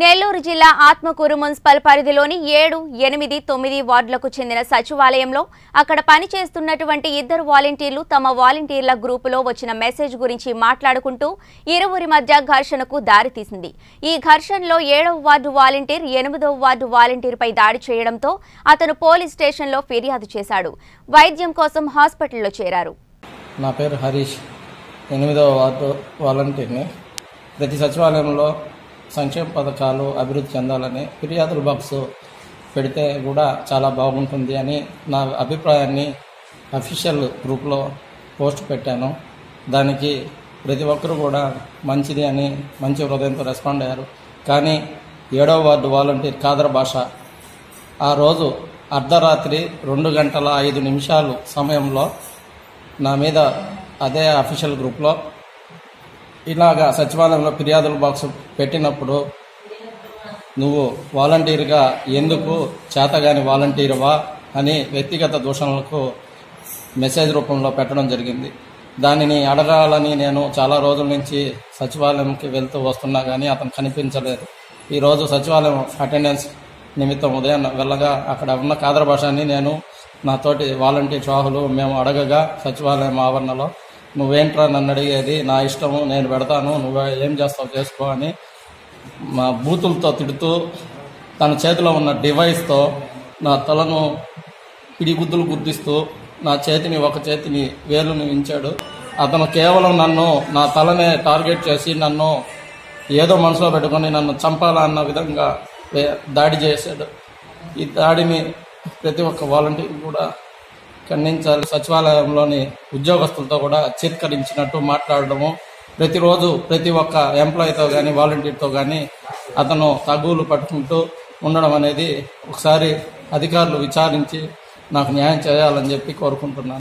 నెల్లూరు జిల్లా ఆత్మకూరు మున్సిపల్ పరిధిలోని ఏడు ఎనిమిది తొమ్మిది వార్డులకు చెందిన సచివాలయంలో అక్కడ పనిచేస్తున్నటువంటి ఇద్దరు వాలంటీర్లు తమ వాలంటీర్ల గ్రూపులో వచ్చిన మెసేజ్ గురించి మాట్లాడుకుంటూ ఇరువురి మధ్య ఘర్షణకు దారితీసింది ఈ ఘర్షణలో ఏడవ వార్డు వాలంటీర్ ఎనిమిదవ వార్డు వాలంటీర్పై దాడి చేయడంతో అతను పోలీస్ స్టేషన్లో ఫిర్యాదు చేశాడు. వైద్యం కోసం హాస్పిటల్లో చేరారు. నా పేరు హరీష్. ఎనిమిదవ వార్డు వాలంటీర్ని ప్రతి సచివాలయంలో సంక్షేమ పథకాలు అభివృద్ధి చెందాలని ఫిర్యాదుల బాక్స్ పెడితే కూడా చాలా బాగుంటుంది అని నా అభిప్రాయాన్ని అఫీషియల్ గ్రూప్లో పోస్ట్ పెట్టాను. దానికి ప్రతి ఒక్కరూ కూడా మంచిది అని మంచి హృదయంతో రెస్పాండ్ అయ్యారు. కానీ ఏడవ వార్డు వాలంటీర్ కాదర భాష. ఆ రోజు అర్ధరాత్రి రెండు గంటల ఐదు నిమిషాలు సమయంలో నా మీద అదే అఫీషియల్ గ్రూప్లో ఇలాగా సచివాలయంలో ఫిర్యాదుల బాక్స్ పెట్టినప్పుడు నువ్వు వాలంటీర్గా ఎందుకు చేతగాని వాలంటీర్వా అని వ్యక్తిగత దూషణలకు మెసేజ్ రూపంలో పెట్టడం జరిగింది. దానిని అడగాలని నేను చాలా రోజుల నుంచి సచివాలయంకి వెళ్తూ వస్తున్నా కానీ అతను కనిపించలేదు. ఈరోజు సచివాలయం అటెండెన్స్ నిమిత్తం ఉదయం వెళ్ళగా అక్కడ ఉన్న కాదర నేను నాతోటి వాలంటీర్ షాహులు మేము అడగగా సచివాలయం ఆవరణలో నువ్వేంట్రా నన్ను అడిగేది? నా ఇష్టము నేను పెడతాను నువ్వు ఏం చేస్తావు చేసుకో అని మా బూతులతో తిడుతూ తన చేతిలో ఉన్న డివైస్తో నా తలను పిడిగుద్దులు గుర్తిస్తూ నా చేతిని ఒక చేతిని వేలుని ఉంచాడు అతను కేవలం నన్ను నా తలనే టార్గెట్ చేసి నన్ను ఏదో మనసులో పెట్టుకొని నన్ను చంపాలన్న విధంగా దాడి చేశాడు. ఈ దాడిని ప్రతి ఒక్క వాలంటీర్ కూడా ఖండించాలి. సచివాలయంలోని ఉద్యోగస్తులతో కూడా చిత్కరించినట్టు మాట్లాడడము. ప్రతిరోజు ప్రతి ఒక్క ఎంప్లాయీతో కానీ వాలంటీర్తో కానీ అతను తగులు పట్టుకుంటూ ఉండడం అనేది ఒకసారి అధికారులు విచారించి నాకు న్యాయం చేయాలని చెప్పి కోరుకుంటున్నాను.